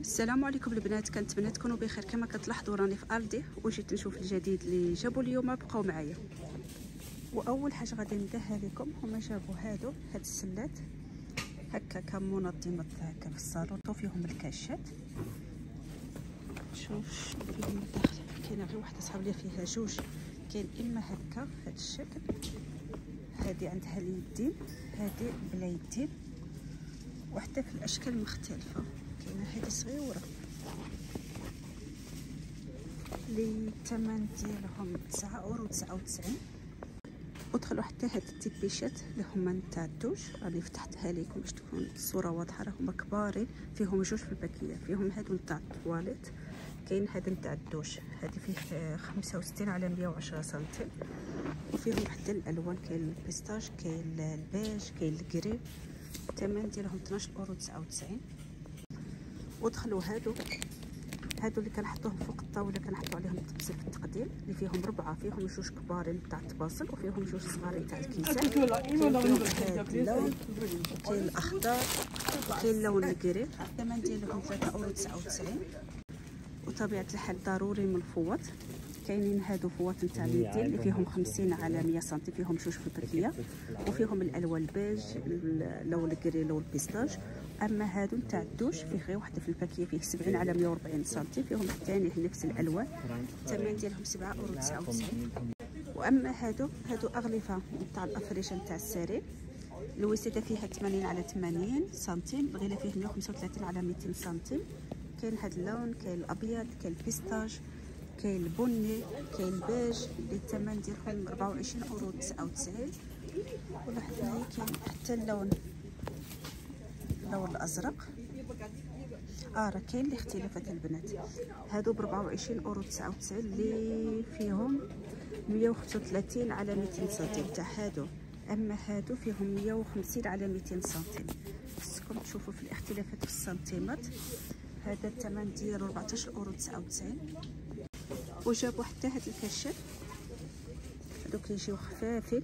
السلام عليكم البنات كنتمنى تكونوا بخير. كما كتلاحظوا راني في الدي وجيت نشوف الجديد اللي جابوا اليوم بقاو معايا. وأول حاجة غادي نديها لكم هما جابوا هادو هاد السلات هكا كمنظمات هكا في الصالون فيهم الكاشات. شوف فيهم الداخل كاينة غير واحدة صحاب فيها جوج. كاين إما هكا هاد الشكل. هادي عندها اليدين هادي بلا يدين. وحتى في الأشكال مختلفة. كاينة هذه صغيرة. لي الثمن ديالهم تسعة أورو تسعة وتسعين. ودخلوا حتى هاد ال tapis ات اللي هما نتاع الدوش راني فتحتها لكم باش تكون الصورة واضحة راهما كبارين. فيهم جوج في ال paquet فيهم هادو نتاع الطواليت كاين هذا نتاع الدوش هذه فيه خمسة وستين على مية وعشرة سنتيم. وفيهم حتى الألوان كاين ال pistache كاين البيج كاين ال gris. الثمن ديالهم 12 أورو 99 ودخلوا هادو. هادو اللي كنحطوهم فوق الطاولة كنحطو عليهم التبسيل في التقديم اللي فيهم ربعة فيهم جوج كبارين تاع التباصل وفيهم جوج صغارين تاع الكيسان كاين اللون كاين الأخضر وكاين اللون ال gris الثمن ديالهم 3 أورو 99 وطبيعة الحال ضروري من الفوط كاينين هادو فوط نتاع اليدين اللي فيهم 50 على 100 سنتي فيهم جوج في ال paquet وفيهم الألوان البيج اللون ال gris لون ال pistache. أما هادو نتاع الدوش فيه غير وحده في الباكية فيه 70 على 140 سنتي فيهم الثاني نفس الألوان. الثمن ديالهم 7 أورو 99 وأما هادو هادو اغلفه نتاع الأفريشة نتاع السرير الوسيده فيها 80 على 80 سنتيم الغلاف فيه 135 على 200 سنتيم. كاين هاد اللون كاين الأبيض كاين ال pistache كاين البني كاين البيج اللي الثمن ديالهم 24 أورو 99 ولاحظ معايا كاين حتى اللون. اللون الأزرق. آه راه كاين الاختلافات البنات. هادو ب 24 أورو 99 اللي فيهم 135 على 200 سنتيم. تاع هادو. أما هادو فيهم 150 على 200 سنتيم. خصكم تشوفوا في الاختلافات في السنتيمات هذا الثمن ديالو 14 أورو 99 وجابوا حتى هاد الكشات هادو كيجيو خفافين.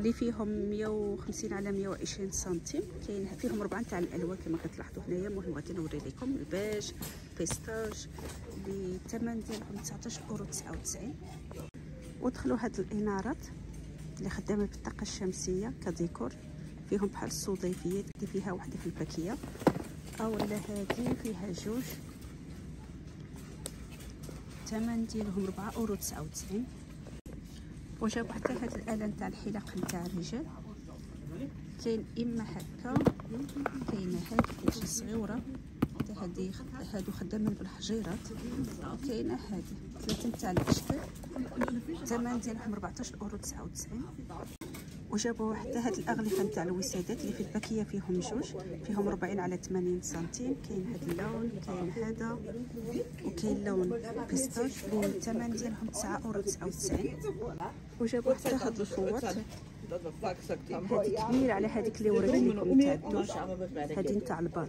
اللي فيهم 150 على 120 سنتيم. كاين فيهم ربعة تاع الألوان كما كتلاحظوا هنايا. المهم غادي نوري لكم البيج pistache الثمن ديالهم 19 أورو 99 ودخلوا هاد الإنارات اللي خدامة بالطاقة الشمسية كديكور. فيهم بحال الصديفيات اللي فيها وحدة في الباكية. اولا هادي فيها جوج. الثمن ديالهم 4 أورو 99 وجابوا حتى هاد الآلة نتاع الحلاق نتاع الرجال. كاين إما هكا كاينة هاد كتجي صغيره حتى هادي هادو خدامين بالحجيرات وكاينه هادي ثلاثة نتاع الأشكال. الثمن ديالهم 14 أورو 99 وجابوا حتى هاد الاغلفه نتاع الوسادات اللي في الباكية فيهم جوج. فيهم 40 على 80 سنتيم. كاين هاد اللون كاين هذا وكاين لون pistache اللي الثمن ديالهم 9 أورو 99 وجابوا حتى هاد الفوط هادي على هذيك اللي وريت لكم تاع الدوش هادي نتاع ال Bad.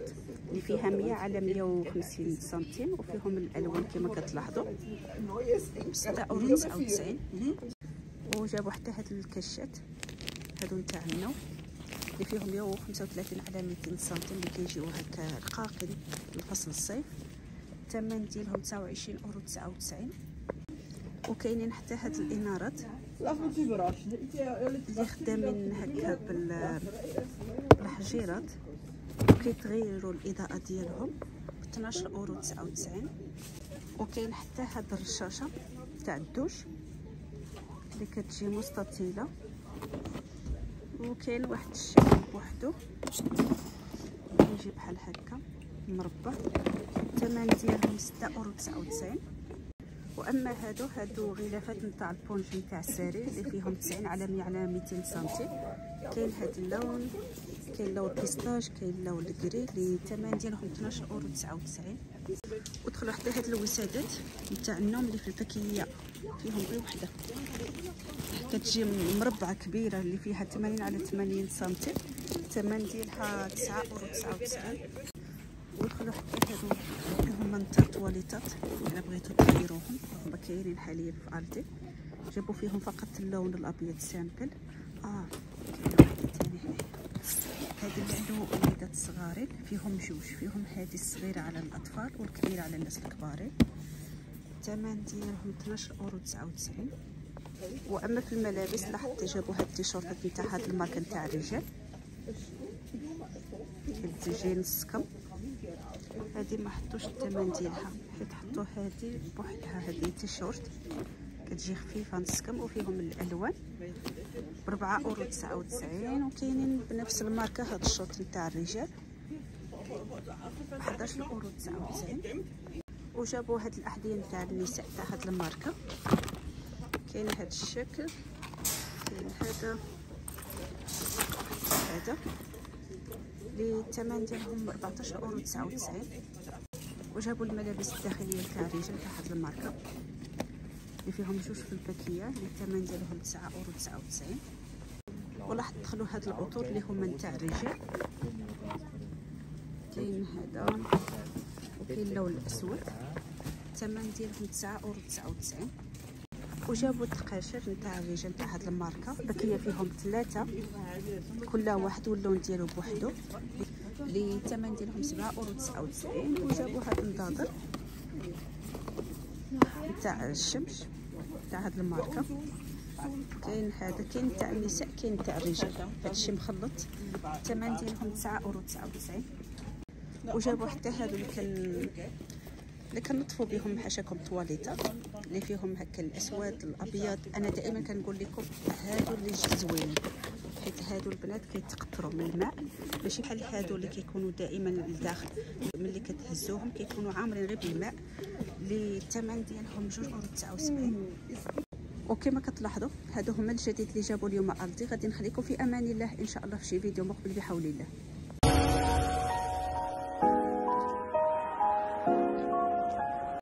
اللي فيها 100 على 150 سنتيم وفيهم الألوان كما كتلاحظوا. 6 اورو 99 وجابوا حتى هاد الكشات هادو نتاع النوم اللي فيهم 135 على 200 سنتيم. اللي كيجيو هكا رقاقين لفصل الصيف. الثمن ديالهم 29 أورو 99 وكاينين حتى هاد الانارات اللي خدامين هكا بالحجيرات. وكيتغيروا الإضاءة ديالهم. ب 12 اورو 99 وكاين حتى هاد الرشاشه تاع الدوش اللي كتجي مستطيلة. وكاين واحد الشكل بوحدو. كيجي بحال هكا مربع. الثمن ديالهم 6 أورو 99 وأما هادو هادو غلافات نتاع ال éponge نتاع السرير اللي فيهم 90 على 100 على 200 سنتي كاين هاد اللون كاين لون pistache كاين لون ال gris اللي الثمن ديالهم 12 أورو 99 ودخلوا حتى هاد الوسادات نتاع النوم اللي في الباكيه فيهم غير وحدة. كتجي مربعة كبيرة اللي فيها 80 على 80 سنتي الثمن ديالها 9 أورو 99 ودخلوا حتى هادو هما نتاع الطواليطات إلا بغيتو ديروهم هما كاينين حاليا في ألدي جابوا فيهم فقط اللون الأبيض simple. آه كاين واحد ثاني هذا اللي عنده وليدات هاد الصغارين فيهم جوج. فيهم هذه الصغيره على الأطفال والكبيره على الناس الكبارين. الثمن ديالهم 12 أورو 99 وأما في الملابس لاحظت جابوا هاد التيشيرتات نتاع هاد الماركة نتاع الرجال. تجي نص كم. هذه ما حطوش الثمن ديالها حيت حطوا هذه بوحدها هذه تيشيرت. كتجي خفيفة نص كم وفيهم الألوان. ب 4 اورو 99 وكاينين بنفس الماركة هاد الشورت نتاع الرجال. 11 اورو 99 وجابوا هاد الأحذية نتاع النساء تاع هاد الماركة. كاين هاد الشكل كاين هذا هذا. اللي الثمن ديالهم 14 اورو 99 وجابوا الملابس الداخلية تاع الرجال الماركه اللي فيهم جوج في الباكية اللي الثمن ديالهم 9 اورو 99 ولاحظ دخلوا هاد العطور اللي هما نتاع الرجال. كاين هذا وكاين اللون الأسود. الثمن ديالهم 9 أورو 99 وجابوا التقاشر نتاع الرجال نتاع هاد الماركة. باكيه فيهم ثلاثة. كل واحد واللون ديالو بوحدو. اللي الثمن ديالهم 7 أورو 99 وجابوا هاد النضاضر نتاع الشمس تاع هاد الماركة. كاين هذا كاين تاع النساء كاين تاع الرجال. هادشي مخلط. الثمن ديالهم 9 أورو 99 وجابوا حتى هادو اللي كان اللي كنطفوا بهم حاشاكم طواليطة اللي فيهم هكا الاسود الأبيض. أنا دائما كنقول لكم هادو اللي زوينين حيت هادو البنات كيتقطروا من الماء. ماشي بحال هادو اللي كيكونوا دائما لداخل ملي كتهزوهم كيكونوا عامرين غير بالماء اللي الثمن ديالهم 2 أورو 79 وكما كتلاحظوا هادو هما الجديد اللي جابوا اليوم الدي غادي نخليكم في أمان الله. إن شاء الله في شي فيديو مقبل بحول الله.